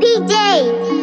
PJ.